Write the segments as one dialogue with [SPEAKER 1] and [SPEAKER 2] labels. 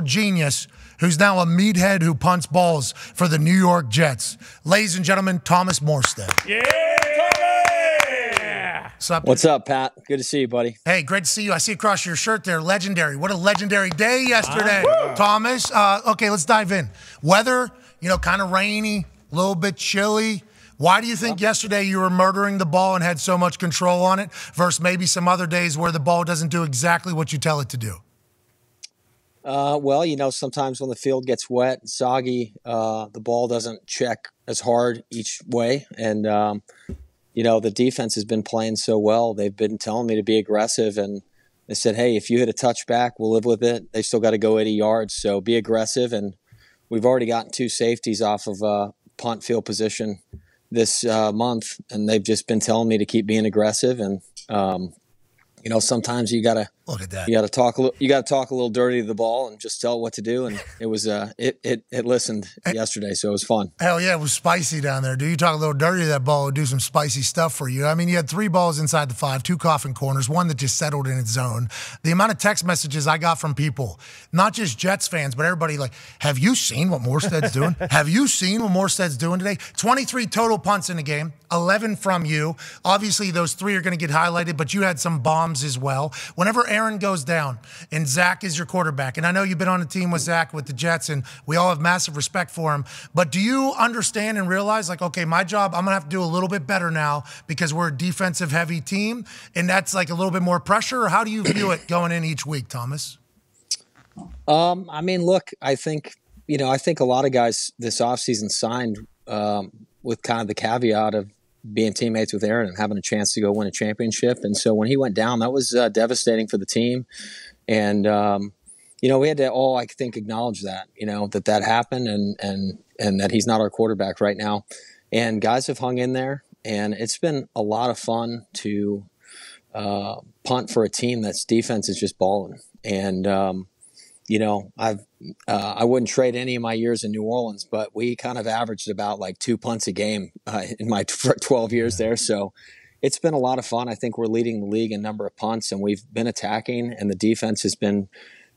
[SPEAKER 1] genius who's now a meathead who punts balls for the New York Jets. Ladies and gentlemen, Thomas Morstead.
[SPEAKER 2] Yeah,
[SPEAKER 1] What's up?
[SPEAKER 3] What's up, Pat? Good to see you, buddy.
[SPEAKER 1] Hey, great to see you. I see across your shirt there, legendary. What a legendary day yesterday, Thomas. Uh, okay, let's dive in. Weather, you know, kind of rainy, a little bit chilly. Why do you think yesterday you were murdering the ball and had so much control on it versus maybe some other days where the ball doesn't do exactly what you tell it to do?
[SPEAKER 3] Uh, well, you know, sometimes when the field gets wet, and soggy, uh, the ball doesn't check as hard each way. And, um, you know, the defense has been playing so well. They've been telling me to be aggressive. And they said, hey, if you hit a touchback, we'll live with it. They still got to go 80 yards. So be aggressive. And we've already gotten two safeties off of uh, punt field position this uh, month. And they've just been telling me to keep being aggressive. And, um, you know, sometimes you got to
[SPEAKER 1] Look at that.
[SPEAKER 3] you got to talk a little, you got to talk a little dirty to the ball and just tell it what to do. And it was uh, it it it listened yesterday, so it was fun.
[SPEAKER 1] Hell yeah, it was spicy down there. Do you talk a little dirty to that ball? Would do some spicy stuff for you. I mean, you had three balls inside the five, two coffin corners, one that just settled in its zone. The amount of text messages I got from people, not just Jets fans, but everybody like, have you seen what Morstead's doing? have you seen what Morstead's doing today? 23 total punts in the game, 11 from you. Obviously, those three are going to get highlighted, but you had some bombs as well. Whenever Aaron goes down and Zach is your quarterback, and I know you've been on a team with Zach with the Jets, and we all have massive respect for him, but do you understand and realize, like, okay, my job, I'm going to have to do a little bit better now because we're a defensive heavy team, and that's like a little bit more pressure? How do you view it going in each week, Thomas?
[SPEAKER 3] Um, I mean, look, I think you know, I think a lot of guys this offseason signed um, with kind of the caveat of being teammates with Aaron and having a chance to go win a championship. And so when he went down, that was uh, devastating for the team. And um, you know, we had to all, I think, acknowledge that, you know, that that happened and and and that he's not our quarterback right now. And guys have hung in there, and it's been a lot of fun to uh, punt for a team that's defense is just balling. And um, you know, I've uh, I wouldn't trade any of my years in New Orleans, but we kind of averaged about like two punts a game uh, in my 12 years there. So it's been a lot of fun. I think we're leading the league in number of punts, and we've been attacking, and the defense has been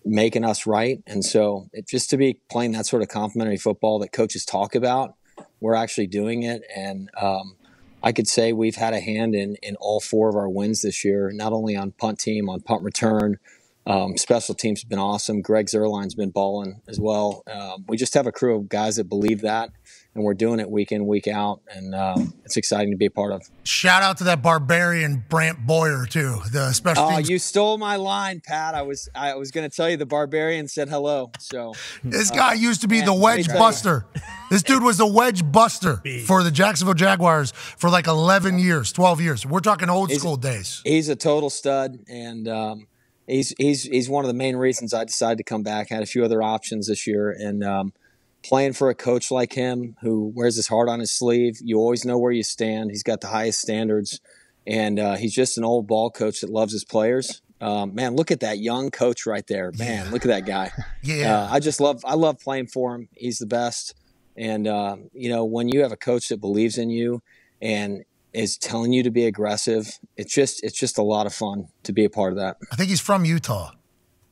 [SPEAKER 3] making us right. And so it, just to be playing that sort of complementary football that coaches talk about, we're actually doing it. And um, I could say we've had a hand in in all four of our wins this year, not only on punt team, on punt return. Um, special teams have been awesome. Greg Zuerlein's been balling as well. Um, we just have a crew of guys that believe that, and we're doing it week in, week out, and um, it's exciting to be a part of.
[SPEAKER 1] Shout out to that barbarian Brant Boyer too, the special
[SPEAKER 3] Oh,
[SPEAKER 1] teams.
[SPEAKER 3] you stole my line, Pat. I was I was going to tell you the barbarian said hello. So
[SPEAKER 1] This guy used to be
[SPEAKER 3] man,
[SPEAKER 1] the wedge buster. This dude was the wedge buster for the Jacksonville Jaguars for like 11 years, 12 years. We're talking old
[SPEAKER 3] He's-
[SPEAKER 1] school days.
[SPEAKER 3] he's a total stud, and um, he's he's he's one of the main reasons I decided to come back. I had a few other options this year, and um, playing for a coach like him who wears his heart on his sleeve, you always know where you stand. He's got the highest standards, and uh, he's just an old ball coach that loves his players. Um, man, look at that young coach right there. Man, look at that guy.
[SPEAKER 1] Yeah.
[SPEAKER 3] Uh, I just love I love playing for him. He's the best. And uh, you know, when you have a coach that believes in you and is telling you to be aggressive, it's just it's just a lot of fun to be a part of that.
[SPEAKER 1] I think he's from Utah.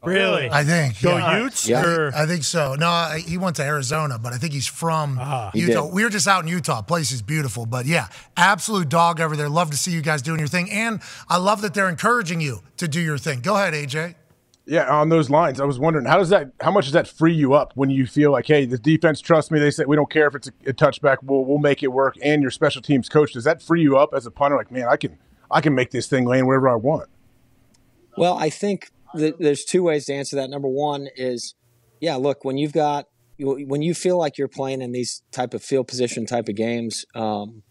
[SPEAKER 2] Really?
[SPEAKER 1] I think.
[SPEAKER 2] Go
[SPEAKER 1] yeah.
[SPEAKER 2] Utes?
[SPEAKER 3] Yeah.
[SPEAKER 2] Or,
[SPEAKER 1] I think so. No, I- he went to Arizona, but I think he's from.
[SPEAKER 2] Ah.
[SPEAKER 3] He
[SPEAKER 1] Utah.
[SPEAKER 3] did.
[SPEAKER 1] We were just out in Utah. Place is beautiful, but yeah, absolute dog over there. Love to see you guys doing your thing, and I love that they're encouraging you to do your thing. Go ahead, AJ.
[SPEAKER 4] Yeah, on those lines, I was wondering how does that, how much does that free you up when you feel like, hey, the defense trusts me. They say we don't care if it's a, a touchback, we'll we'll make it work. And your special teams coach, does that free you up as a punter? Like, man, I can I can make this thing land wherever I want.
[SPEAKER 3] Well, I think th- there's two ways to answer that. Number one is, yeah, look, when you've got when you feel like you're playing in these type of field position type of games, um,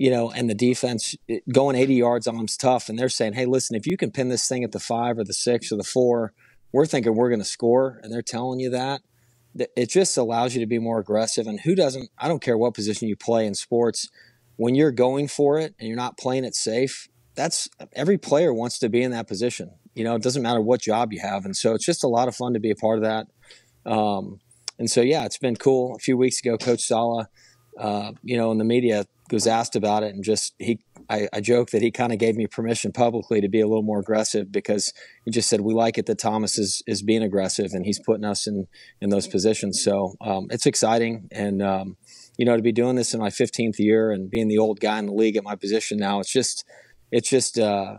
[SPEAKER 3] you know, and the defense going 80 yards on them's tough, and they're saying, hey, listen, if you can pin this thing at the five or the six or the four, we're thinking we're going to score, and they're telling you that. It just allows you to be more aggressive. And who doesn't? I don't care what position you play in sports. When you're going for it and you're not playing it safe, that's every player wants to be in that position. You know, it doesn't matter what job you have, and so it's just a lot of fun to be a part of that. Um, and so, yeah, it's been cool. A few weeks ago, Coach Saleh, uh, you know, in the media was asked about it, and just he, I, I joke that he kind of gave me permission publicly to be a little more aggressive because he just said we like it that Thomas is is being aggressive and he's putting us in in those positions. So um, it's exciting and. Um, you know, to be doing this in my 15th year and being the old guy in the league at my position now, it's just, it's just, uh,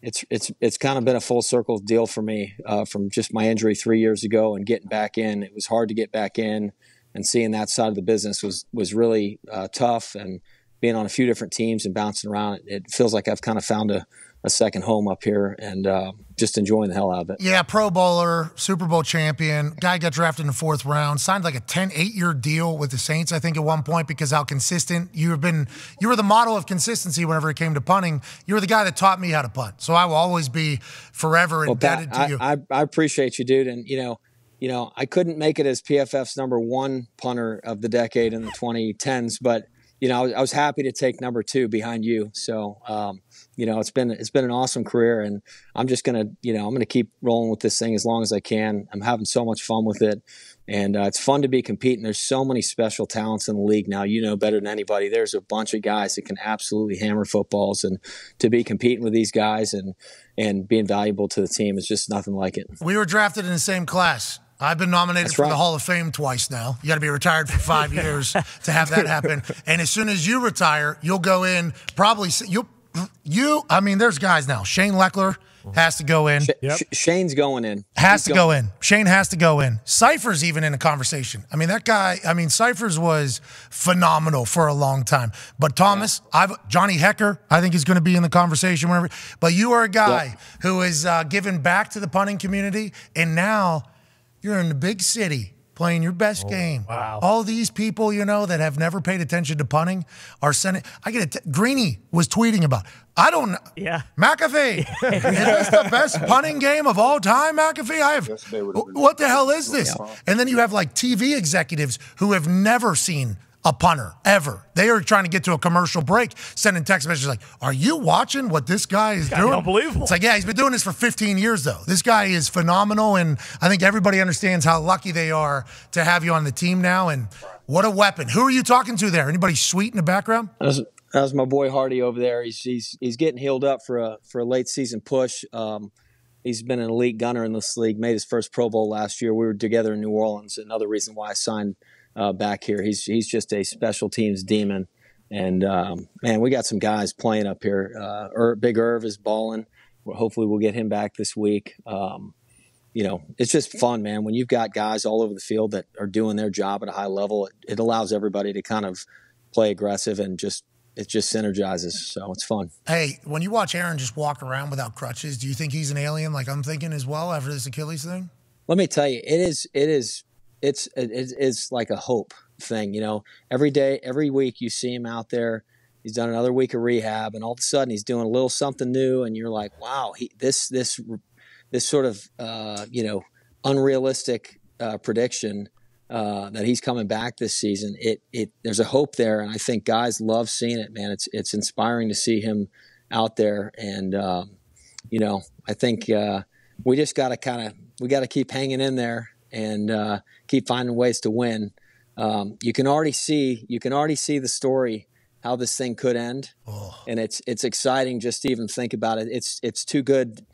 [SPEAKER 3] it's it's it's kind of been a full circle deal for me uh, from just my injury three years ago and getting back in. It was hard to get back in, and seeing that side of the business was was really uh, tough. And being on a few different teams and bouncing around, it feels like I've kind of found a a second home up here and uh, just enjoying the hell out of it.
[SPEAKER 1] Yeah, Pro Bowler, Super Bowl champion, guy got drafted in the fourth round, signed like a 10, 8 year deal with the Saints, I think, at one point because how consistent you have been. You were the model of consistency whenever it came to punting. You were the guy that taught me how to punt. So I will always be forever well, indebted
[SPEAKER 3] Pat,
[SPEAKER 1] to you.
[SPEAKER 3] I, I appreciate you, dude. And, you know, you know, I couldn't make it as PFF's number one punter of the decade in the 2010s, but you know, I was, I was, happy to take number two behind you. So, um, you know, it's been it's been an awesome career, and I'm just gonna, you know, I'm gonna keep rolling with this thing as long as I can. I'm having so much fun with it, and uh, it's fun to be competing. There's so many special talents in the league now. You know better than anybody. There's a bunch of guys that can absolutely hammer footballs, and to be competing with these guys and and being valuable to the team is just nothing like it.
[SPEAKER 1] We were drafted in the same class. I've been nominated That's for right. the Hall of Fame twice now. You got to be retired for five years to have that happen. And as soon as you retire, you'll go in. Probably you'll you. I mean, there's guys now. Shane Lechler has to go in.
[SPEAKER 3] Yep. Shane's going in.
[SPEAKER 1] Has
[SPEAKER 3] He's
[SPEAKER 1] to going. go in. Shane has to go in. Cypher's even in the conversation. I mean, that guy. I mean, Cypher's was phenomenal for a long time. But Thomas, yeah. I've Johnny Hekker. I think he's going to be in the conversation. Whenever. But you are a guy yep. who is uh, given back to the punting community, and now you're in the big city playing your best oh, game.
[SPEAKER 2] Wow.
[SPEAKER 1] All these people, you know, that have never paid attention to punting are sending. I get it. Greeny was tweeting about. I don't know.
[SPEAKER 2] Yeah.
[SPEAKER 1] McAfee. is this the best punting game of all time, McAfee? I have. What the hell is this? And then you have like TV executives who have never seen a punter ever. They are trying to get to a commercial break, sending text messages like, "Are you watching what this guy is doing?"
[SPEAKER 2] Unbelievable.
[SPEAKER 1] It's like, yeah, he's been doing this for 15 years though. This guy is phenomenal, and I think everybody understands how lucky they are to have you on the team now. And what a weapon! Who are you talking to there? Anybody sweet in the background?
[SPEAKER 3] That was, my boy Hardee over there. He's he's he's getting healed up for a for a late season push. Um, he's been an elite gunner in this league. Made his first Pro Bowl last year. We were together in New Orleans. Another reason why I signed uh, back here. He's he's just a special teams demon. And um, man, we got some guys playing up here. Uh, Ir- Big Irv is balling. hopefully, we'll get him back this week. Um, you know, it's just fun, man. When you've got guys all over the field that are doing their job at a high level, it, it allows everybody to kind of play aggressive and just it just synergizes. So it's fun.
[SPEAKER 1] Hey, when you watch Aaron just walk around without crutches, do you think he's an alien like I'm thinking as well after this Achilles thing?
[SPEAKER 3] Let me tell you, it is it is it's it's like a hope thing. You know, every day, every week, you see him out there. He's done another week of rehab, and all of a sudden, he's doing a little something new, and you're like, wow, he this this this sort of uh, you know unrealistic uh, prediction uh, that he's coming back this season. It it there's a hope there, and I think guys love seeing it. Man, it's it's inspiring to see him out there, and um, you know, I think uh, we just got to kind of we got to keep hanging in there and uh, keep finding ways to win. Um, you can already see you can already see the story how this thing could end, oh. and it's it's exciting just to even think about it. It's it's too good.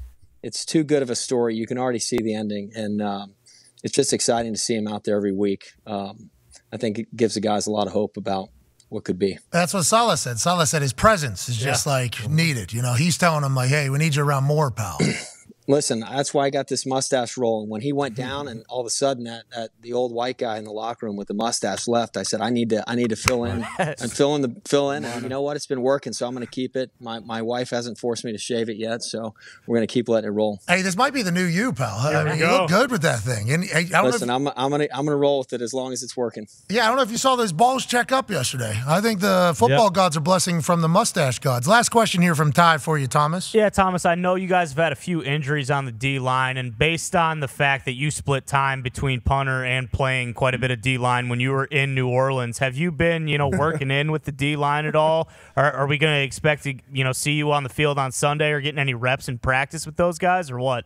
[SPEAKER 3] It's too good of a story. You can already see the ending, and um, it's just exciting to see him out there every week. Um, I think it gives the guys a lot of hope about what could be.
[SPEAKER 1] That's what Saleh said. Saleh said his presence is just yeah. like needed. You know, he's telling them like, "Hey, we need you around more, pal."
[SPEAKER 3] Listen, that's why I got this mustache roll. And when he went mm-hmm. down, and all of a sudden that, that the old white guy in the locker room with the mustache left, I said, I need to I need to fill in and fill in the fill in. And you know what? It's been working, so I'm going to keep it. My my wife hasn't forced me to shave it yet, so we're going to keep letting it roll.
[SPEAKER 1] Hey, this might be the new you, pal. There I mean, you, you look good with that thing. And hey,
[SPEAKER 3] listen, if, I'm I'm gonna I'm gonna roll with it as long as it's working.
[SPEAKER 1] Yeah, I don't know if you saw those balls check up yesterday. I think the football yep. gods are blessing from the mustache gods. Last question here from Ty for you, Thomas.
[SPEAKER 2] Yeah, Thomas. I know you guys have had a few injuries on the D line line. And based on the fact that you split time between punter and playing quite a bit of D line when you were in New Orleans, have you been, you know, working in with the D line at all? Or are we going to expect to, you know, see you on the field on Sunday or getting any reps in practice with those guys or what?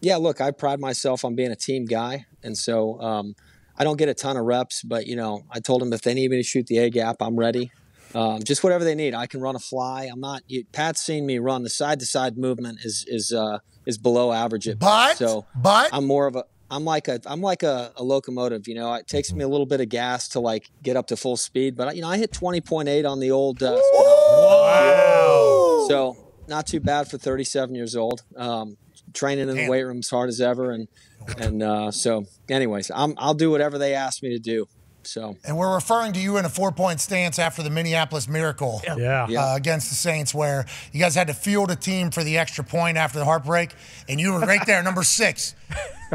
[SPEAKER 3] Yeah, look, I pride myself on being a team guy. And so, um, I don't get a ton of reps, but you know, I told them if they need me to shoot the A gap, I'm ready. um, just whatever they need. I can run a fly. I'm not. You, Pat's seen me run. The side to side movement is is uh, is below average at
[SPEAKER 1] but
[SPEAKER 3] so
[SPEAKER 1] but
[SPEAKER 3] I'm more of a I'm like a I'm like a, a, locomotive. You know, it takes me a little bit of gas to like get up to full speed, but you know, I hit 20.8 on the old. Uh,
[SPEAKER 2] wow.
[SPEAKER 3] So not too bad for 37 years old. Um, training in the weight room as hard as ever, and and uh, so, anyways, I'm I'll do whatever they ask me to do. So,
[SPEAKER 1] and we're referring to you in a four-point stance after the Minneapolis Miracle,
[SPEAKER 2] yeah,
[SPEAKER 1] uh, against the Saints, where you guys had to field a team for the extra point after the heartbreak, and you were right there, number six,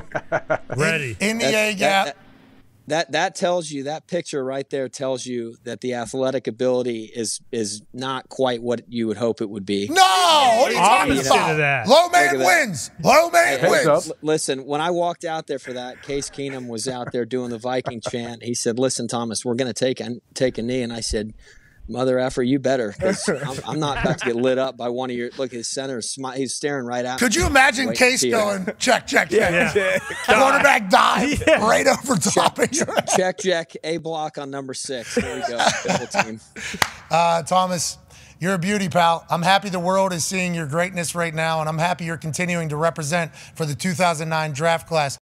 [SPEAKER 5] ready.
[SPEAKER 1] In, in the A gap. That,
[SPEAKER 3] that that that tells you that picture right there tells you that the athletic ability is is not quite what you would hope it would be.
[SPEAKER 1] No, what are you talking about?
[SPEAKER 5] That.
[SPEAKER 1] Low man wins. Low man
[SPEAKER 3] hey,
[SPEAKER 1] wins.
[SPEAKER 3] listen, when I walked out there for that, Case Keenum was out there doing the Viking chant. He said, "Listen, Thomas, we're going to take a, take a knee," and I said, mother effer, you better, I'm, I'm, not about to get lit up by one of your. Look, his center, he's staring right at.
[SPEAKER 1] Could you imagine Case going check, check, check, yeah, yeah. quarterback dive yeah. right over top
[SPEAKER 3] check, of check, check, a block on number six. There we go, double team.
[SPEAKER 1] Uh, Thomas. You're a beauty, pal. I'm happy the world is seeing your greatness right now, and I'm happy you're continuing to represent for the 2009 draft class.